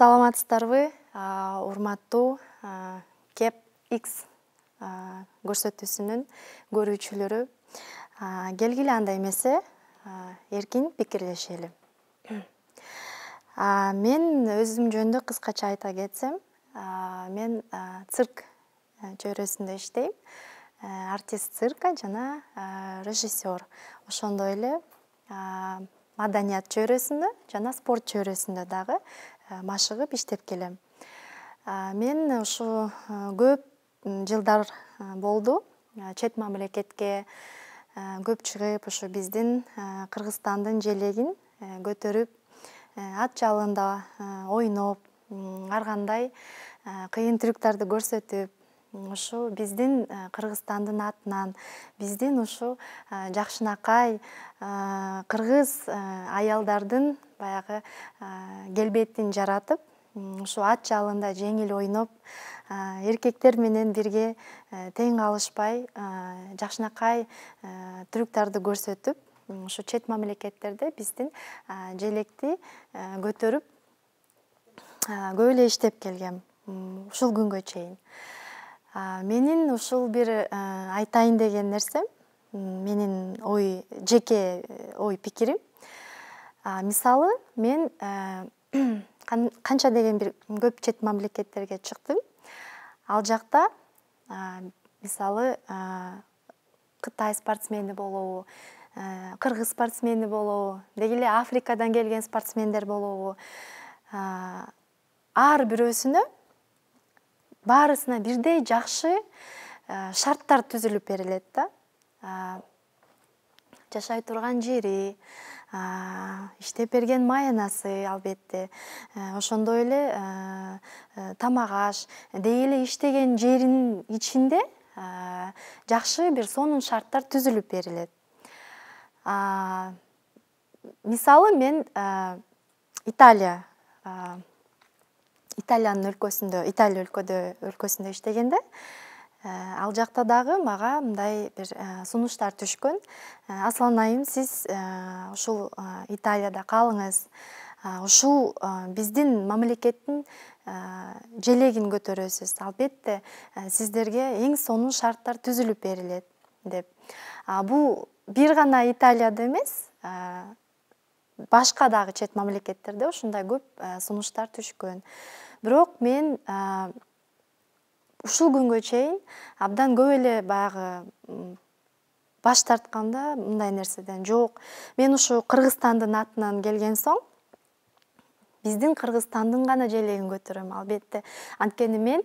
саламатсыздарбы? Урматтуу кеп x көрсөтүүсүнүн көрүүчүлөрү. Келгиле анда эмесе эркин пикирлешели мен өзүм жөнүндө кыскача айта кетсем мен цирк чөйрөсүндө иштейм. Артист цирка жана режиссер ошондой эле маданият чөйрөсүндө жана спорт чөйрөсүндө дагы машыгып иштеп келем. Мен ушу көп жылдар болду. Чет мамлекетке көп чыгып ушу биздин кыргызстандын желегин көтөрүп ат жалында ойноп ар кандай кыйын трюктарды көрсөтүп ушу биздин кыргызстандын атынан биздин ушу жакшынакай кыргыз аялдардын баягы келбетин жаратып ушу ат жалында жеңил ойноп эркектер менен бирге тең калышпай жакшынакай трюктарды көрсөтүп ушу чет мамлекеттерде биздин желекти көтөрүп көп эле иштеп келгем ушул күнгө чейин менин ушул бир айтайын деген нерсем менин ой жеке ой пикирим. Мисалы мен канча деген бир көп чет мамлекеттерге чыктым. Ал жакта мисалы кытай спортсмени болобу кыргыз спортсмени болобу деги эле африкадан келген спортсмендер болобу. Ар бирөөсүнө баарысына бирдей жакшы шарттар түзүлүп берилет да. Жашай турган жери иштеп берген маянасы албетте. Ошондой эле тамак аш деги эле иштеген жеринин ичинде жакшы бир сонун шарттар түзүлүп берилет. Мисалы мен италия италиянын өлкөсүндө италия өлкөсүндө иштегенде ал жакта дагы мага мындай бир сунуштар түшкөн. Аслан айым сиз ушул италияда калыңыз ушул биздин мамлекеттин желегин көтөрөсүз. Албетте сиздерге эң сонун шарттар түзүлүп берилет деп. Бул бир гана италияда эмес башка дагы чет мамлекеттерде ушундай көп сунуштар түшкөн. Бирок мен ушул күнгө чейин абдан көп эле баягы баш тарткам да мындай нерседен. Жок мен ушу кыргызстандын атынан келген соң биздин кыргызстандын гана желегин көтөрөм албетте. Анткени мен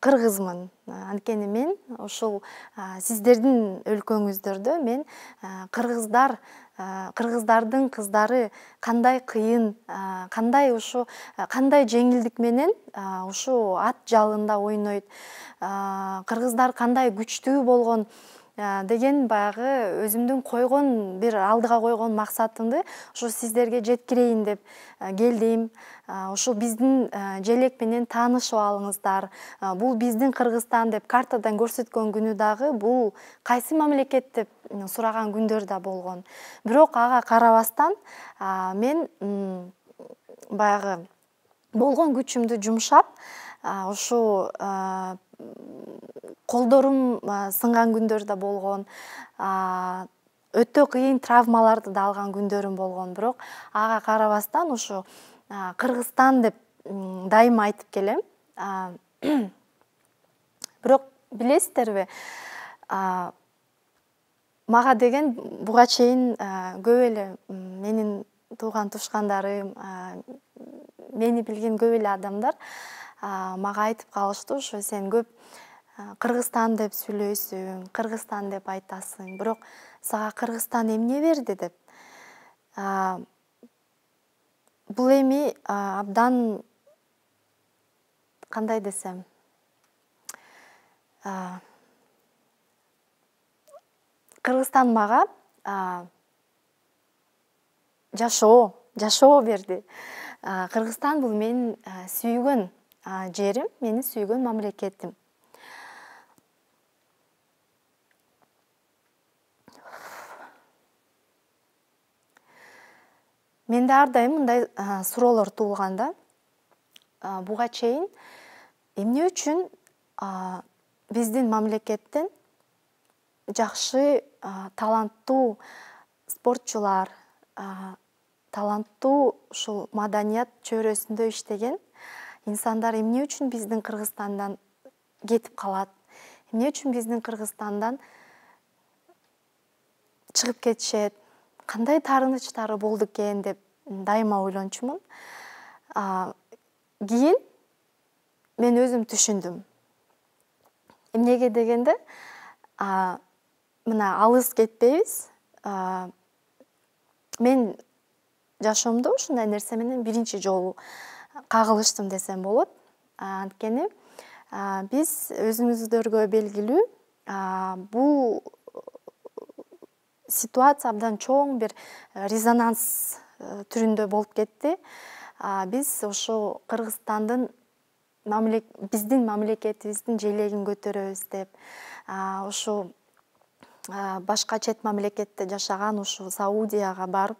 кыргызмын. Анткени мен ушул сиздердин өлкөңүздөрдө мен кыргыздар кыргыздардын кыздары кандай кыйын кандай ушу кандай жеңилдик менен ушул ат жалында ойнойт кыргыздар кандай күчтүү болгон деген баягы өзүмдүн койгон бир алдыга койгон максатымды ушу сиздерге жеткирейин деп келдим. Ушул биздин желек менен таанышып алыңыздар. Бул биздин кыргызстан деп картадан көрсөткөн күнү дагы бул кайсы мамлекет деп сураган күндөр да болгон. Бирок ага карабастан мен баягы болгон күчүмдү жумшап ушул колдорум сынган күндөр да болгон өтө кыйын травмаларды да алган күндөрүм болгон. Бирок ага карабастан ушу кыргызстан деп дайыма айтып келем. Бирок билесиздерби мага деген буга чейин көп эле менин тууган тушкандарым мени билген көп эле адамдар мага айтып калышты ушу сен көп кыргызстан деп сүйлөйсүң кыргызстан деп айтасың бирок сага кыргызстан эмне берди? деп. Бул эми абдан кандай десем кыргызстан мага жашоо жашоо берди. Кыргызстан бул менин сүйгөн жерим менин сүйгөн мамлекетим. Менде ар дайым мындай суроолор туулган да. Буга чейин эмне үчүн биздин мамлекеттен жакшы таланттуу спортчулар таланттуу ушул маданият чөйрөсүндө иштеген инсандар эмне үчүн биздин кыргызстандан кетип калат? Эмне үчүн биздин кыргызстандан чыгып кетишет? Кандай таарынычтары болду экен деп дайыма ойлончумун. Кийин мен өзүм түшүндүм. Эмнеге дегенде мына алыс кетпейбиз мен жашоомдо ушундай нерсе менен биринчи жолу кагылыштым десем болот. Анткени биз өзүңүздөргө белгилүү бул ситуация абдан чоң бир резонанс э, түрүндө болуп кетти. Биз ошо кыргызстандын биздин мамлекетибиздин желегин көтөрөбүз деп ушу башка чет мамлекетте жашаган ушу саудияга барып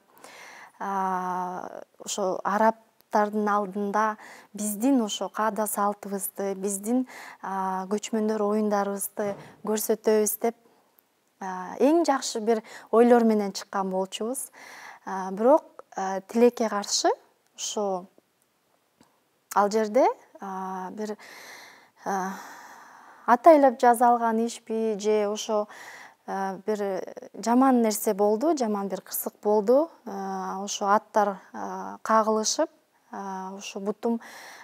ошо арабтардын алдында биздин ошо каада салтыбызды биздин көчмөндөр оюндарыбызды көрсөтөбүз деп эң жакшы бир ойлор менен чыккан болчубуз. Бирок тилекке каршы ошо ал жерде бир атайлап жаза алган ишпи же ошо бир жаман нерсе болду жаман бир кырсык болду. Ошо аттар кагылышып ушу бутум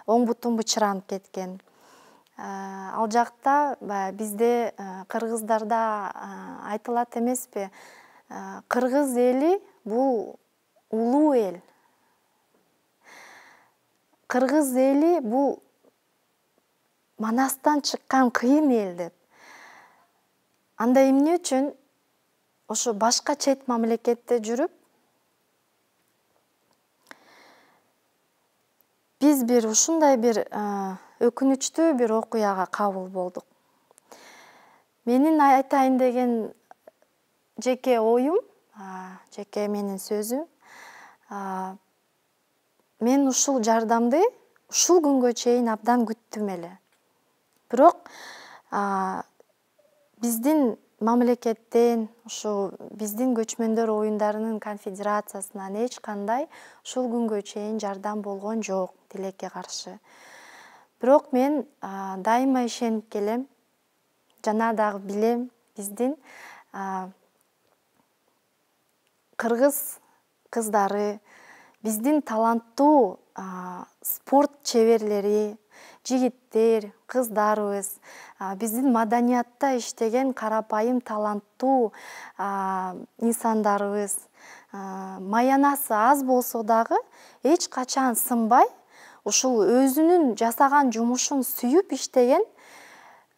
оң бутум бычыранып кеткен. Ал жакта баягы бизде кыргыздарда айтылат эмеспи. Кыргыз эли бул улуу эл. Кыргыз эли бул манастан чыккан кыйын эл деп анда эмне үчүн ошо башка чет мамлекетте жүрүп биз бир ушундай бир өкүнүчтүү бир окуяга кабыл болдук. Менин айтайын деген жеке оюм жеке менин сөзүм мен ушул жардамды ушул күнгө чейин абдан күттүм эле. Бирок биздин мамлекеттен ушу биздин көчмөндөр оюндарынын конфедерациясынан эч кандай ушул күнгө чейин жардам болгон жок тилекке каршы. Бирок мен дайыма ишенип келем жана дагы билем биздин кыргыз кыздары биздин таланттуу спорт чеберлери жигиттер кыздарыбыз биздин маданиятта иштеген карапайым таланттуу инсандарыбыз маянасы аз болсо дагы эч качан сынбай ушул өзүнүн жасаган жумушун сүйүп иштеген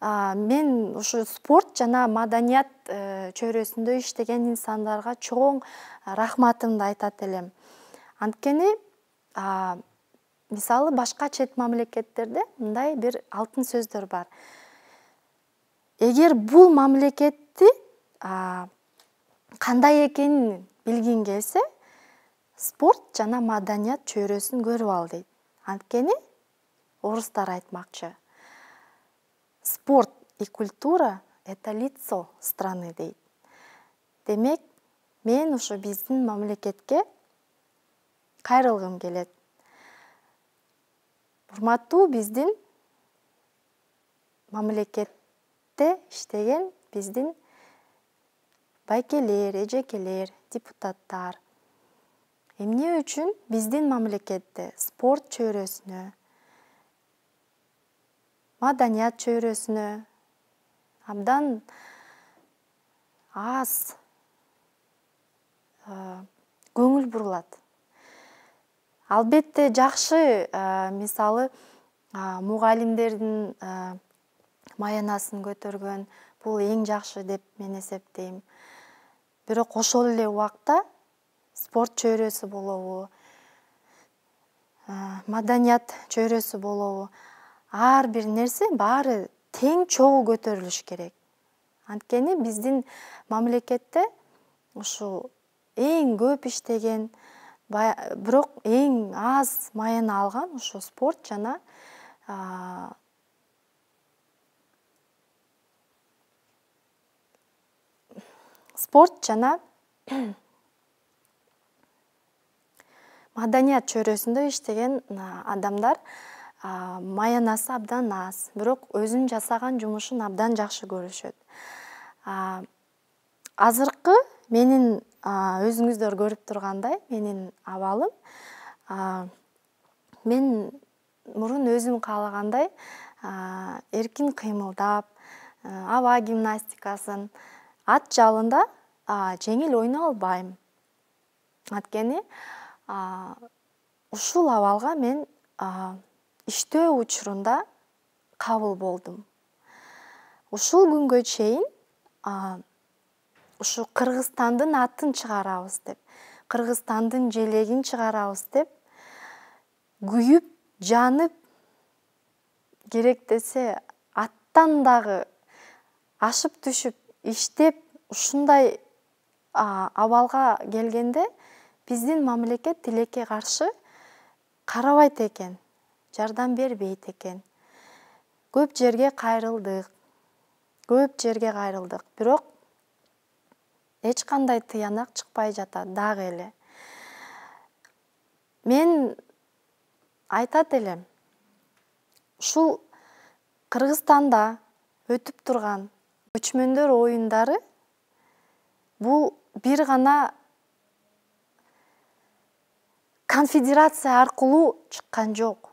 мен ушу спорт жана маданият э, чөйрөсүндө иштеген инсандарга чоң рахматымды айтат элем. Анткени мисалы башка чет мамлекеттерде мындай бир алтын сөздөр бар. Эгер бул мамлекетти кандай экенин билгиң келсе спорт жана маданият чөйрөсүн көрүп ал дейт анткени орустар айтмакчы спорт и культура это лицо страны дейт демек мен ушу биздин мамлекетке кайрылгым келет урматтуу биздин мамлекетте иштеген биздин байкелер эжекелер депутаттар эмне үчүн биздин мамлекетте спорт чөйрөсүнө маданият чөйрөсүнө абдан аз көңүл бурулат албетте жакшы мисалы мугалимдердин маянасын көтөргөн бул эң жакшы деп мен эсептейм. Бирок ошол эле убакта спорт чөйрөсү болобу маданият чөйрөсү болобу. Ар бир нерсе баары тең чогуу көтөрүлүш керек. Анткени биздин мамлекетте ушул эң көп иштеген бирок эң аз маяны алган ушу спорт жана спорт жана маданият чөйрөсүндө иштеген адамдар маянасы абдан аз. Бирок өзүнүн жасаган жумушун абдан жакшы көрүшөт. Азыркы менин өзіңіздер көріп тұрғандай менен абалым ә, мен мұрын өзім қалағандай ә, еркін қимылдап ә, гимнастикасын ат жалында ә, жеңіл ойна албайм анткени ушул абалга мен иштөө учурунда қабыл болдым. ушул күнгө чейин ушу кыргызстандын атын чыгарабыз деп кыргызстандын желегин чыгарабыз деп күйүп жанып керек десе аттан дагы ашып түшүп иштеп ушундай абалга келгенде биздин мамлекет тилекке каршы карабайт экен жардам бербейт экен. Көп жерге кайрылдык көп жерге кайрылдык. Бирок эч кандай тыянак чыкпай жатат дагы эле. Мен айтат элем ушул кыргызстанда өтүп турган көчмөндөр оюндары бул бир гана конфедерация аркылуу чыккан жок.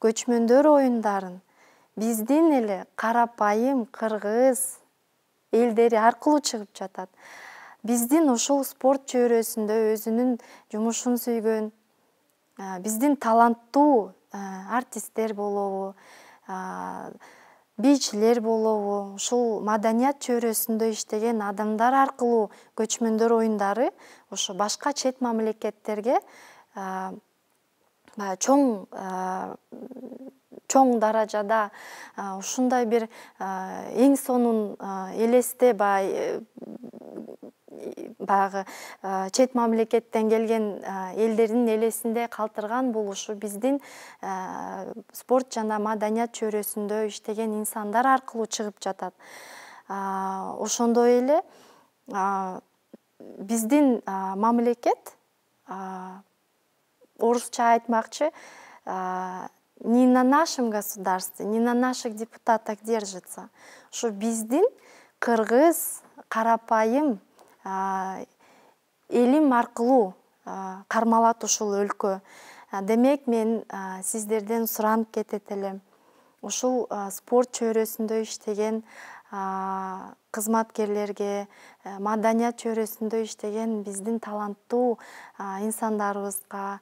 Көчмөндөр оюндарын биздин эле карапайым кыргыз элдери аркылуу чыгып жатат. Биздин ушул спорт чөйрөсүндө өзүнүн жумушун сүйгөн биздин таланттуу артисттер болобу бийчилер болобу ушул маданият чөйрөсүндө иштеген адамдар аркылуу көчмөндөр оюндары ошо башка чет мамлекеттерге чоң чоң даражада ушундай бир эң сонун элесте баягы баягы чет мамлекеттен келген элдердин элесинде калтырган бул ушу биздин спорт жана маданият чөйрөсүндө иштеген инсандар аркылуу чыгып жатат. Ошондой эле биздин мамлекет орусча айтмакчы не на нашем государстве не на наших депутатах держится ушу биздин кыргыз карапайым элим аркылуу кармалат ушул өлкө. Демек мен сиздерден суранып кетет элем ушул спорт чөйрөсүндө иштеген кызматкерлерге маданият чөйрөсүндө иштеген биздин таланттуу инсандарыбызга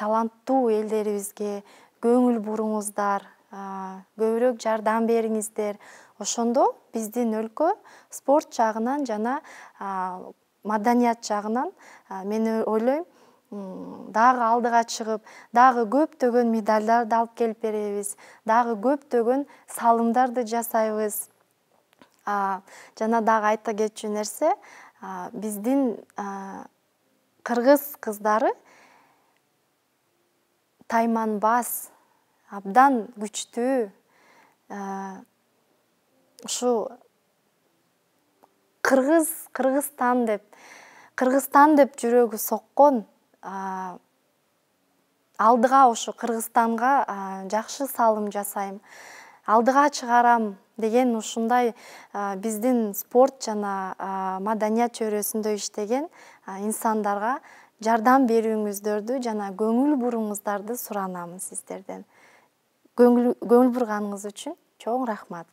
таланттуу элдерибизге көңүл буруңуздар көбүрөөк жардам бериңиздер. Ошондо биздин өлкө спорт жагынан жана маданият жагынан мен ойлойм дагы алдыга чыгып дагы көптөгөн медалдарды алып келип беребиз дагы көптөгөн салымдарды жасайбыз жана дагы айта кетчү нерсе биздин кыргыз кыздары тайманбас абдан күчтүү ушу кыргыз кыргызстан деп кыргызстан деп жүрөгү соккон алдыга ушу кыргызстанга жакшы салым жасайм алдыга чыгарам деген ушундай биздин спорт жана маданият чөйрөсүндө иштеген инсандарга жардам берүүңүздөрдү жана көңүл буруңуздарды суранамын сиздерден. Көңүл бурганыңыз үчүн чоң рахмат.